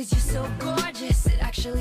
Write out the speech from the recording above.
Cause you're so gorgeous, it actually